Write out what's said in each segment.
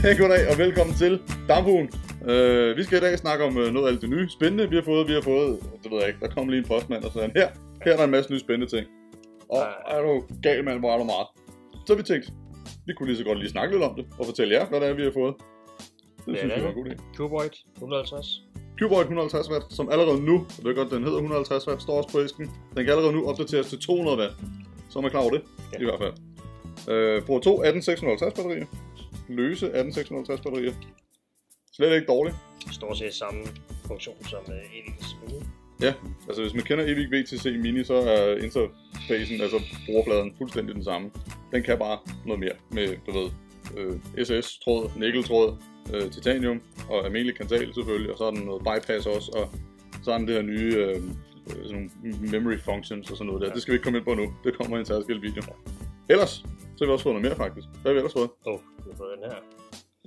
Hey, goddag og velkommen til Damphuen. Uh, vi skal i dag snakke om uh, noget af alt det nye spændende, vi har fået. Vi har fået, det ved jeg ikke, der kom lige en postmand og sagde, her, her er der en masse nye spændende ting. Og er du gal, mand, hvor er du meget. Så vi tænkt, vi kunne lige så godt lige snakke lidt om det, og fortælle jer, hvad det er, vi har fået. Det Ja, synes det jeg er var en god idé. Cuboid 150. Cuboid 150 watt, som allerede nu, jeg ved godt, den hedder 150 watt, står også på æsken. Den kan allerede nu opdateres til 200 watt. Så er man klar over det, Ja. i hvert fald. Øh, bruger to 18650 batterier. Løse 18650 batterier. Slet ikke dårligt. Stort set samme funktion som uh, Elix Mini. Ja, altså hvis man kender Evic VTC Mini, så er interfacen, altså brugerfladen, fuldstændig den samme. Den kan bare noget mere med, du ved, øh, SS-tråd, nikkeltråd, øh, titanium og almindelig kantal selvfølgelig, og så er den noget bypass også, og så er den det her nye øh, øh, sådan nogle memory functions og sådan noget der. Ja. Det skal vi ikke komme ind på nu. Det kommer i en særskilt video. Ellers, så har vi også fået noget mere faktisk. Hvad har vi ellers fået? Oh, har fået den her.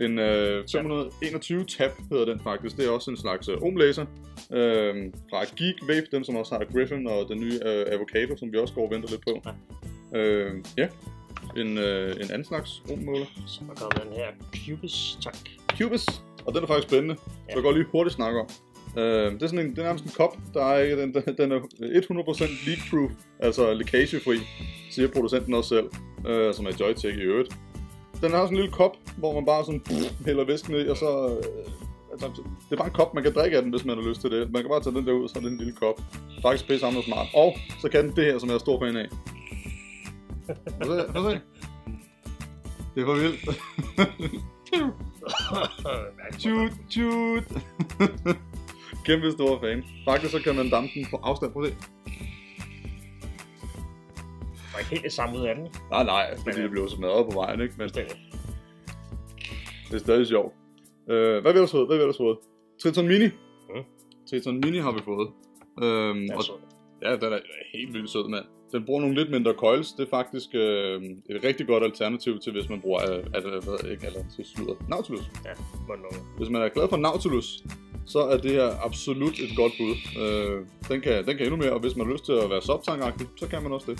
En øh, 521 tab hedder den faktisk. Det er også en slags øh, ohmlæser øh, fra Geek Vape, dem som også har Griffin og den nye øh, Avocado, som vi også går og venter lidt på. Ja. Øh, ja, en, øh, en anden slags ohmmåler. Så er kommet den her Cubus Tak. Cubus, og den er faktisk spændende. Så Ja. jeg går lige hurtigt snakke om. Øh, det er sådan en, det er nærmest en kop, der er ikke, den, den er 100% leak-proof, altså lækagefri, siger producenten også selv, øh, som er Joytech i øvrigt. Den har sådan en lille kop, hvor man bare sådan pff, hælder væsken i, og så... Øh, altså, det er bare en kop, man kan drikke af den, hvis man har lyst til det. Man kan bare tage den der ud, så er det en lille kop. Faktisk pisse og smart. Og så kan den det her, som jeg er stor fan af. Prøv se, prøv se. Det er for vildt. Shoot, shoot. Kæmpe stor fan. Faktisk så kan man dampe den på afstand. Prøv at se. Samme ud af den. Nej, nej, fordi det blev så smadret på vejen, ikke? Men Det er stadig sjovt. Øh, hvad har vi ellers fået? Hvad har vi ellers fået? Triton Mini. Mm. Triton Mini har vi fået. Øhm, er og, ja, den er helt vildt sød, mand. Den bruger nogle lidt mindre coils. Det er faktisk øh, et rigtig godt alternativ til, hvis man bruger, øh, øh, hvad, ikke, eller til slutter, Nautilus. Ja. Hvis man er glad for Nautilus, så er det her absolut et godt bud. Øh, den, kan, den kan endnu mere, og hvis man har lyst til at være subtankagtig, så kan man også det.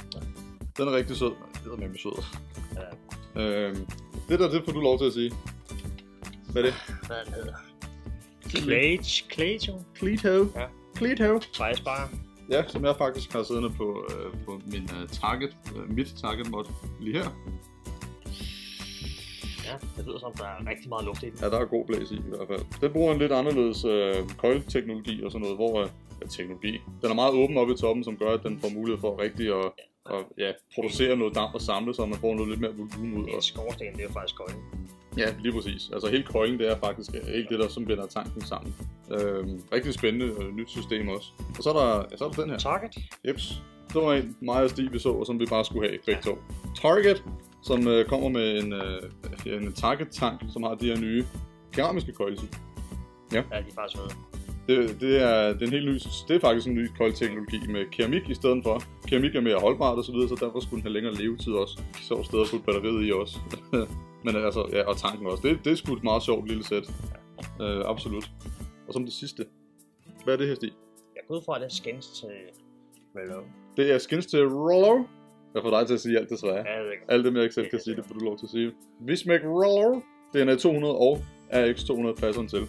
Den er rigtig sød. Den er med sød. Ja. Øh, det der, det får du lov til at sige. Hvad er det? Hvad den hedder? Clage, Clage, Cleato. Ja. Size bare. Ja, som jeg faktisk har siddende på, øh, på min uh, target, uh, mit target mod lige her. Ja, det lyder som, der er rigtig meget luft i den. Ja, der er god blæs i i hvert fald. Den bruger en lidt anderledes øh, coil-teknologi og sådan noget, hvor øh, teknologi. Den er meget åben oppe i toppen, som gør, at den får mulighed for rigtig at og, ja, producere noget damp og samle, så man får noget lidt mere volumen ud. Og, En skorsten, det er jo faktisk køjen. ja, lige præcis. Altså hele coilen, det er faktisk ikke det, der som binder tanken sammen. Øh, rigtig spændende øh, nyt system også. Og så er der, ja, så er der den her. Target. Jeps. Det var en og Stig, vi så, og som vi bare skulle have begge to. Target, som øh, kommer med en, øh, en Target-tank, som har de her nye keramiske coils i. Ja, de er faktisk fede. Det, det, er, det er en helt ny, det er faktisk en ny coil-teknologi med keramik i stedet for. Keramik er mere holdbart og så videre, så derfor skulle den have længere levetid også. Så steder at putte batteriet i også. Men altså, ja, og tanken også. Det, det er sgu et meget sjovt lille sæt. Øh, absolut. Og som det sidste. Hvad er det her, Stig? Jeg går ud fra, at det er skins til Mellow. Det er skins til Rollo. Jeg får dig til at sige alt desværre. Ja, ved ikke. Alt det, jeg ikke selv kan sige, det får du lov til at sige. Vismæk Roller, DNA 200 og RX 200 passeren til.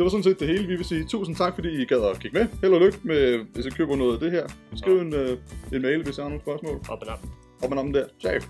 Det var sådan set det hele. Vi vil sige tusind tak, fordi I gad at kigge med. Held og lykke med, hvis I køber noget af det her. Skriv en, uh, en mail, hvis I har nogle spørgsmål. Op and up. Op med navnet der. Ciao.